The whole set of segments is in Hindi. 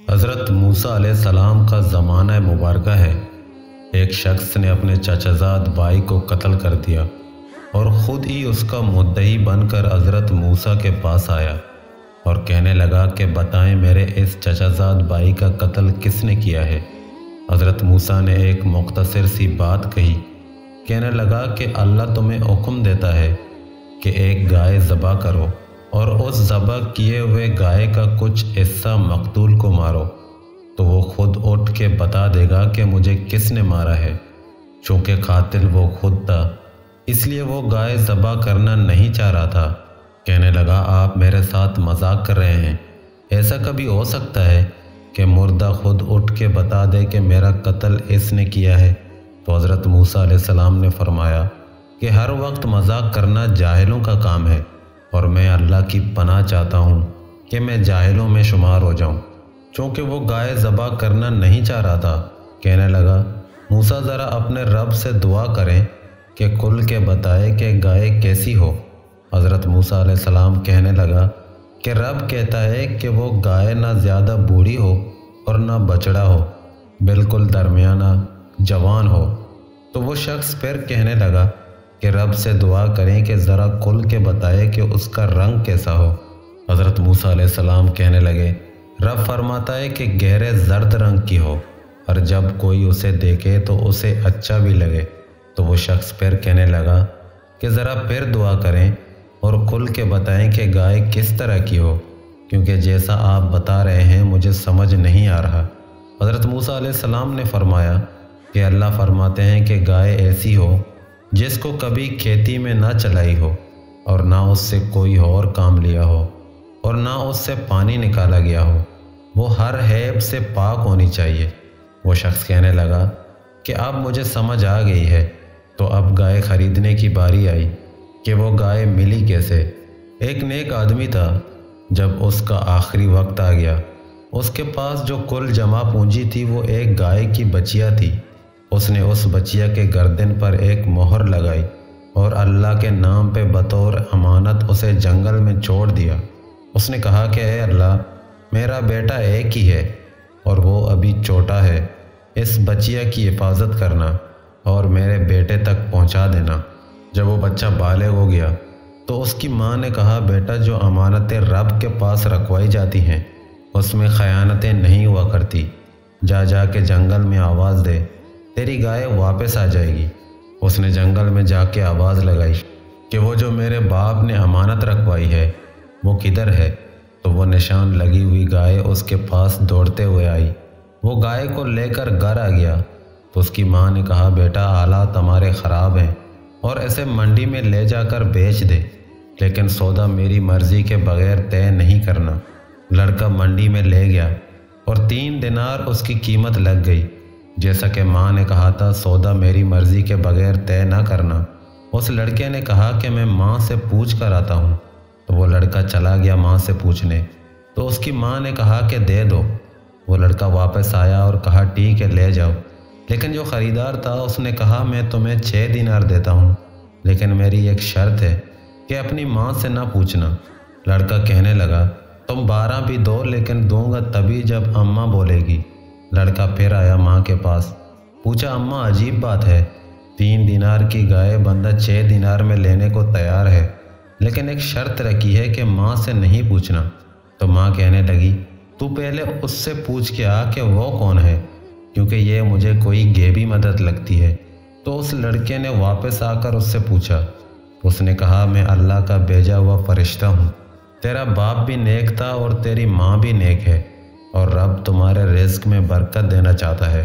हज़रत मूसा सलाम का ज़माना मुबारक है। एक शख्स ने अपने चचाजाद भाई को कत्ल कर दिया और ख़ुद ही उसका मुद्दई बनकर हज़रत मूसा के पास आया और कहने लगा कि बताएँ मेरे इस चचाजाद भाई का कत्ल किसने किया है? हज़रत मूसा ने एक मुख्तसर सी बात कही। कहने लगा कि अल्लाह तुम्हें हुक्म देता है कि एक गाय ज़बा करो। और उस ज़बा किए हुए गाय का कुछ हिस्सा मकतूल को मारो। तो वो खुद उठ के बता देगा कि मुझे किसने मारा है। चूँकि कातिल वो खुद था, इसलिए वो गाय ज़बा करना नहीं चाह रहा था। कहने लगा, आप मेरे साथ मज़ाक कर रहे हैं। ऐसा कभी हो सकता है कि मुर्दा खुद उठ के बता दे कि मेरा कत्ल इसने किया है? तो हज़रत मूसा सलाम ने फरमाया कि हर वक्त मज़ाक करना जाहिलों का काम है। और मैं अल्लाह की पनाह चाहता हूँ कि मैं जाहिलों में शुमार हो जाऊँ। चूँकि वो गाय ज़बा करना नहीं चाह रहा था, कहने लगा, मूसा ज़रा अपने रब से दुआ करें कि कुल के बताए कि गाय कैसी हो। हज़रत मूसा सलाम कहने लगा कि रब कहता है कि वो गाय ना ज़्यादा बूढ़ी हो और ना बचड़ा हो, बिल्कुल दरमियाना जवान हो। तो वो शख्स फिर कहने लगा कि रब से दुआ करें कि ज़रा खुल के बताए कि उसका रंग कैसा हो। हज़रत मूसा सलाम कहने लगे, रब फरमाता है कि गहरे जर्द रंग की हो, और जब कोई उसे देखे तो उसे अच्छा भी लगे। तो वो शख्स फिर कहने लगा कि ज़रा फिर दुआ करें और खुल के बताएँ कि गाय किस तरह की हो, क्योंकि जैसा आप बता रहे हैं मुझे समझ नहीं आ रहा। हज़रत मूसा सलाम ने फरमाया कि अल्लाह फरमाते हैं कि गाय ऐसी हो जिसको कभी खेती में ना चलाई हो और ना उससे कोई और काम लिया हो और ना उससे पानी निकाला गया हो, वो हर हैब से पाक होनी चाहिए। वो शख्स कहने लगा कि अब मुझे समझ आ गई है। तो अब गाय खरीदने की बारी आई कि वो गाय मिली कैसे। एक नेक आदमी था। जब उसका आखिरी वक्त आ गया, उसके पास जो कुल जमा पूंजी थी वो एक गाय की बचिया थी। उसने उस बचिया के गर्दन पर एक मोहर लगाई और अल्लाह के नाम पे बतौर अमानत उसे जंगल में छोड़ दिया। उसने कहा कि अः अल्लाह, मेरा बेटा एक ही है और वो अभी छोटा है। इस बचिया की हिफाजत करना और मेरे बेटे तक पहुँचा देना। जब वो बच्चा बालग हो गया तो उसकी माँ ने कहा, बेटा, जो अमानतें रब के पास रखवाई जाती हैं, उसमें ख़यानतें नहीं हुआ करती। जा जा के जंगल में आवाज़ दे तेरी गाय वापस आ जाएगी। उसने जंगल में जाके आवाज़ लगाई कि वो जो मेरे बाप ने अमानत रखवाई है, वो किधर है? तो वो निशान लगी हुई गाय उसके पास दौड़ते हुए आई। वो गाय को लेकर घर आ गया। तो उसकी माँ ने कहा, बेटा, हालात हमारे ख़राब हैं और ऐसे मंडी में ले जाकर बेच दे। लेकिन सौदा मेरी मर्ज़ी के बगैर तय नहीं करना। लड़का मंडी में ले गया और तीन दिनार उसकी कीमत लग गई। जैसा कि माँ ने कहा था, सौदा मेरी मर्ज़ी के बगैर तय ना करना। उस लड़के ने कहा कि मैं माँ से पूछ कर आता हूँ। तो वो लड़का चला गया माँ से पूछने। तो उसकी माँ ने कहा कि दे दो। वो लड़का वापस आया और कहा, ठीक है, ले जाओ। लेकिन जो ख़रीदार था, उसने कहा, मैं तुम्हें छः दिनार देता हूँ। लेकिन मेरी एक शर्त है कि अपनी माँ से ना पूछना। लड़का कहने लगा, तुम बारह भी दो, लेकिन दूँगा तभी जब अम्मा बोलेगी। लड़का फिर आया माँ के पास। पूछा, अम्मा, अजीब बात है। तीन दिनार की गाय बंदा छः दिनार में लेने को तैयार है, लेकिन एक शर्त रखी है कि माँ से नहीं पूछना। तो माँ कहने लगी, तू पहले उससे पूछ के आ कि वो कौन है, क्योंकि ये मुझे कोई गेबी मदद लगती है। तो उस लड़के ने वापस आकर उससे पूछा। उसने कहा, मैं अल्लाह का भेजा हुआ फरिश्ता हूँ। तेरा बाप भी नेक था और तेरी माँ भी नेक है। और रब तुम्हारे रिस्क में बरकत देना चाहता है।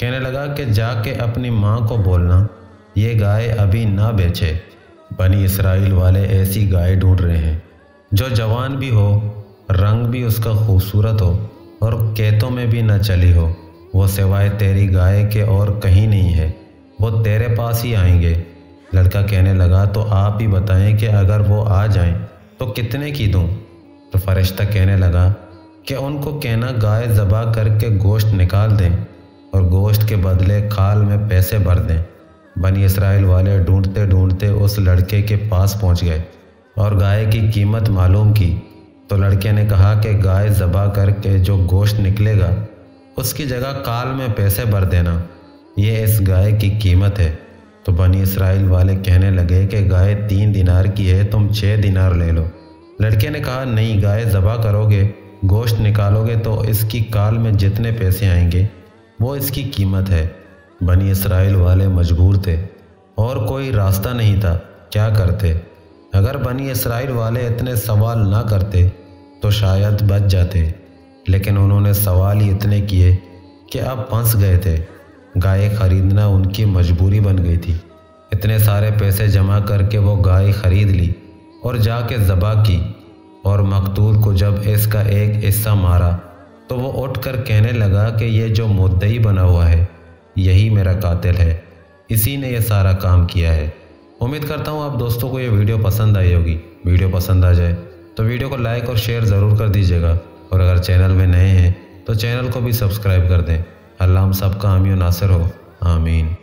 कहने लगा कि जाके अपनी माँ को बोलना, ये गाय अभी ना बेचे। बनी इसराइल वाले ऐसी गाय ढूंढ रहे हैं। जो जवान भी हो, रंग भी उसका खूबसूरत हो और खेतों में भी न चली हो, वो सिवाय तेरी गाय के और कहीं नहीं है। वो तेरे पास ही आएँगे। लड़का कहने लगा तो आप ही बताएँ कि अगर वो आ जाएँ तो कितने की दूँ? तो फरिश्ता कहने लगा कि उनको कहना गाय ज़बा करके गोश्त निकाल दें और गोश्त के बदले खाल में पैसे भर दें। बनी इसराइल वाले ढूंढते ढूंढते उस लड़के के पास पहुँच गए और गाय की कीमत मालूम की। तो लड़के ने कहा कि गाय ज़बा करके जो गोश्त निकलेगा, उसकी जगह काल में पैसे भर देना। ये इस गाय की कीमत है। तो बनी इसराइल वाले कहने लगे कि गाय तीन दिनार की है, तुम छः दिनार ले लो। लड़के ने कहा, नहीं, गाय ज़बा करोगे गोश्त निकालोगे तो इसकी काल में जितने पैसे आएँगे, वो इसकी कीमत है। बनी इसराइल वाले मजबूर थे और कोई रास्ता नहीं था, क्या करते? अगर बनी इसराइल वाले इतने सवाल ना करते तो शायद बच जाते। लेकिन उन्होंने सवाल ही इतने किए कि अब फंस गए थे। गाय खरीदना उनकी मजबूरी बन गई थी। इतने सारे पैसे जमा करके वो गाय खरीद ली और जाके ज़बा की। और मकतूल को जब इसका एक हिस्सा मारा तो वो उठ कर कहने लगा कि ये जो मुद्दई बना हुआ है, यही मेरा कातिल है। इसी ने यह सारा काम किया है। उम्मीद करता हूँ आप दोस्तों को ये वीडियो पसंद आई होगी। वीडियो पसंद आ जाए तो वीडियो को लाइक और शेयर ज़रूर कर दीजिएगा। और अगर चैनल में नए हैं तो चैनल को भी सब्सक्राइब कर दें। अल्लाह हम सबका आमी नासिर हो। आमीन।